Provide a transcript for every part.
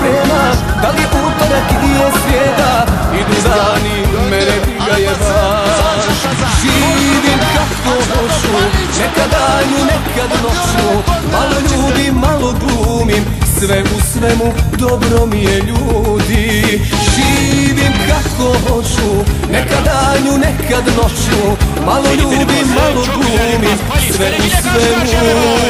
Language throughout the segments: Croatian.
se kiša sprema Da li je utorak ili je srijeda? Idu dani, mene briga je baš Živim kako hoću Nekad danju, nekad noću. Malo ljubim, malo glumim Sve u svemu dobro mi je ljudi. Živim kako hoću Nekad danju, nekad noću. Malo ljubim, malo glumim Sve u svemu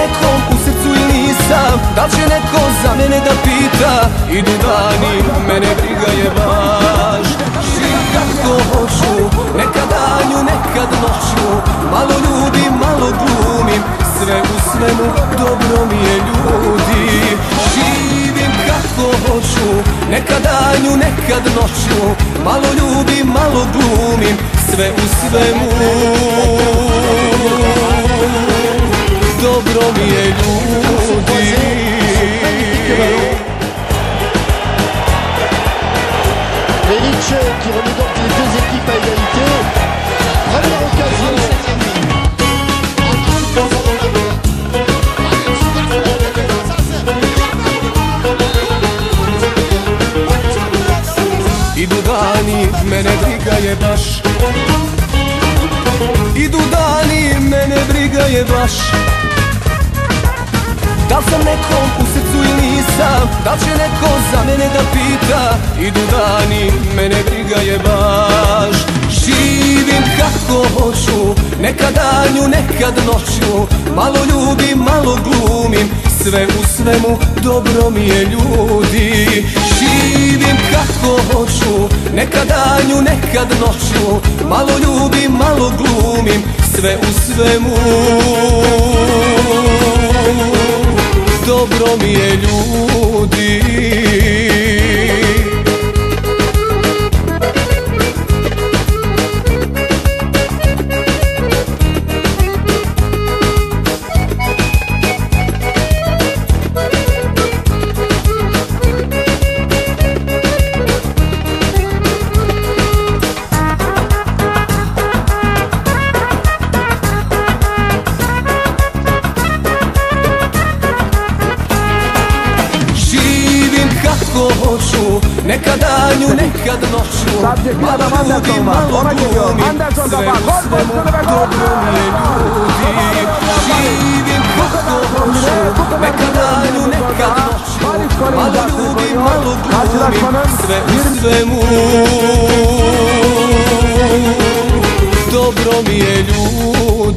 nekom u srcu ili nisam. Da će neko za mene da pita? Idu dani, mene briga je baš. Živim kako hoću Nekad danju, nekad noću Malo ljubim, malo glumim Sve u svemu dobro mi je ljudi. Živim kako hoću Nekad danju, nekad noću Malo ljubim, malo glumim Sve u svemu Felice qui remet donc les deux équipes à égalité. Première occasion. Idu dani, mene briga je baš Idu dani, mene briga je baš Da li sam nekom u srcu ili nisam? Da li će neko za mene da pita? Idu dani, mene briga je baš. Živim kako hoću Nekad danju, nekad noću. Malo ljubim, malo glumim Sve u svemu dobro mi je ljudi. Živim kako hoću Nekad danju, nekad noću. Malo ljubim, malo glumim Sve u svemu dobro mi je ljudi Nekad danju, nekad noću Sad je Adam Anderson var. Ona geliyor. Anderson da var. Gol pozisyonu ve gol. Dobro mi ljudi Živim kako hoću Nekad danju, nekad noću Malo koyuyor. malo Karşılaşmanın Sve u svemu Dobro mi je ljudi